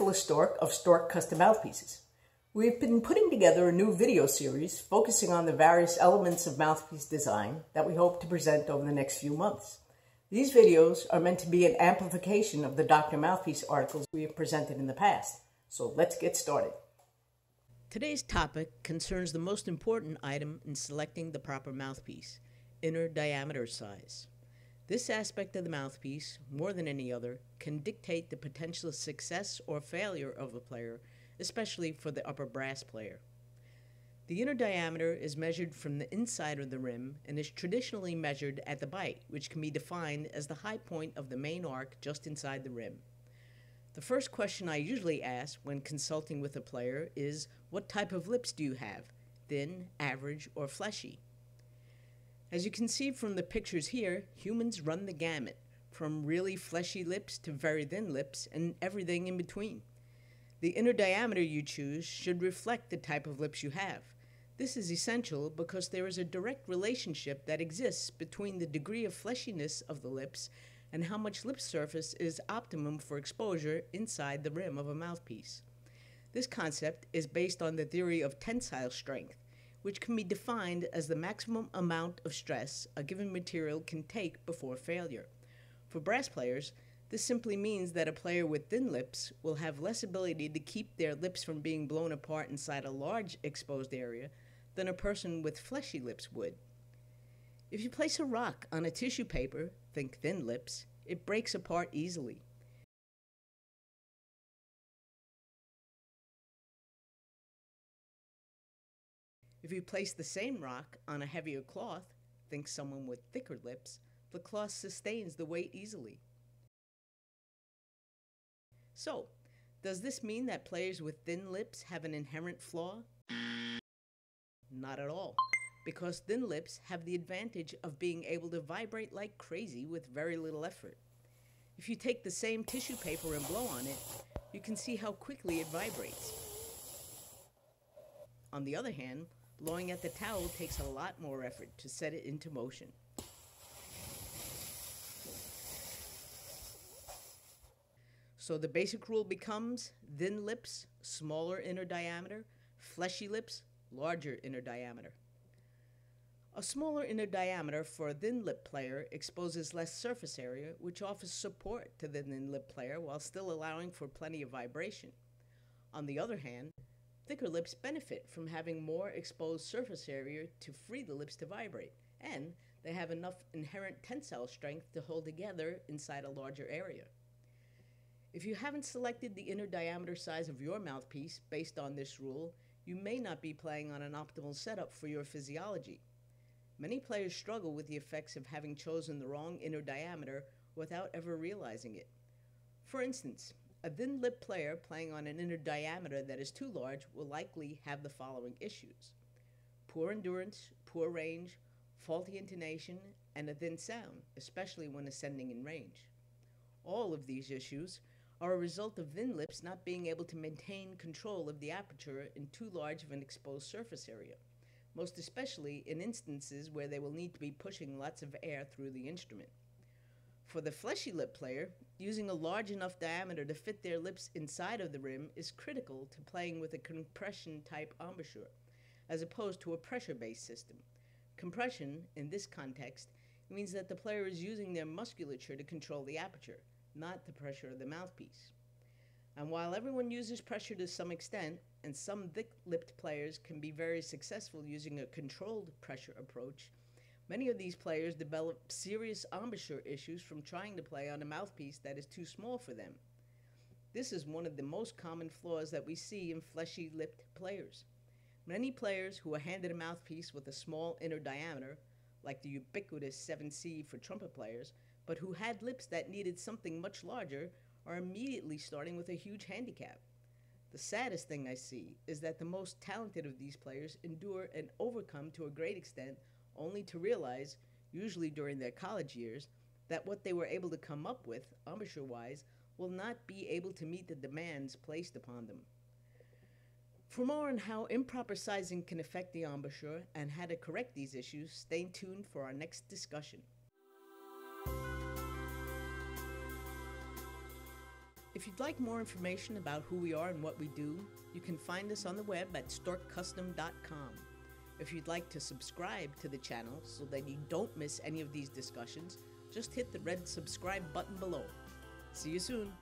Phyllis Stork of Stork Custom Mouthpieces. We've been putting together a new video series focusing on the various elements of mouthpiece design that we hope to present over the next few months. These videos are meant to be an amplification of the Dr. Mouthpiece articles we have presented in the past. So let's get started. Today's topic concerns the most important item in selecting the proper mouthpiece, inner diameter size. This aspect of the mouthpiece, more than any other, can dictate the potential success or failure of a player, especially for the upper brass player. The inner diameter is measured from the inside of the rim and is traditionally measured at the bite, which can be defined as the high point of the main arc just inside the rim. The first question I usually ask when consulting with a player is what type of lips do you have? Thin, average, or fleshy? As you can see from the pictures here, humans run the gamut, from really fleshy lips to very thin lips and everything in between. The inner diameter you choose should reflect the type of lips you have. This is essential because there is a direct relationship that exists between the degree of fleshiness of the lips and how much lip surface is optimum for exposure inside the rim of a mouthpiece. This concept is based on the theory of tensile strength, which can be defined as the maximum amount of stress a given material can take before failure. For brass players, this simply means that a player with thin lips will have less ability to keep their lips from being blown apart inside a large exposed area than a person with fleshy lips would. If you place a rock on a tissue paper, think thin lips, it breaks apart easily. If you place the same rock on a heavier cloth, think someone with thicker lips, the cloth sustains the weight easily. So, does this mean that players with thin lips have an inherent flaw? Not at all, because thin lips have the advantage of being able to vibrate like crazy with very little effort. If you take the same tissue paper and blow on it, you can see how quickly it vibrates. On the other hand, Blowing at the towel takes a lot more effort to set it into motion. So the basic rule becomes thin lips, smaller inner diameter, fleshy lips, larger inner diameter. A smaller inner diameter for a thin lip player exposes less surface area, which offers support to the thin lip player while still allowing for plenty of vibration. On the other hand, Thicker lips benefit from having more exposed surface area to free the lips to vibrate, and they have enough inherent tensile strength to hold together inside a larger area. If you haven't selected the inner diameter size of your mouthpiece based on this rule, you may not be playing on an optimal setup for your physiology. Many players struggle with the effects of having chosen the wrong inner diameter without ever realizing it. For instance, a thin lip player playing on an inner diameter that is too large will likely have the following issues poor endurance, poor range, faulty intonation, and a thin sound, especially when ascending in range. All of these issues are a result of thin lips not being able to maintain control of the aperture in too large of an exposed surface area, most especially in instances where they will need to be pushing lots of air through the instrument. For the fleshy lip player, using a large enough diameter to fit their lips inside of the rim is critical to playing with a compression type embouchure, as opposed to a pressure based system. Compression, in this context, means that the player is using their musculature to control the aperture, not the pressure of the mouthpiece. And while everyone uses pressure to some extent, and some thick lipped players can be very successful using a controlled pressure approach, Many of these players develop serious embouchure issues from trying to play on a mouthpiece that is too small for them. This is one of the most common flaws that we see in fleshy lipped players. Many players who are handed a mouthpiece with a small inner diameter, like the ubiquitous 7C for trumpet players, but who had lips that needed something much larger, are immediately starting with a huge handicap. The saddest thing I see is that the most talented of these players endure and overcome to a great extent only to realize, usually during their college years, that what they were able to come up with, embouchure wise, will not be able to meet the demands placed upon them. For more on how improper sizing can affect the embouchure and how to correct these issues, stay tuned for our next discussion. If you'd like more information about who we are and what we do, you can find us on the web at storkcustom.com. If you'd like to subscribe to the channel so that you don't miss any of these discussions, just hit the red subscribe button below. See you soon!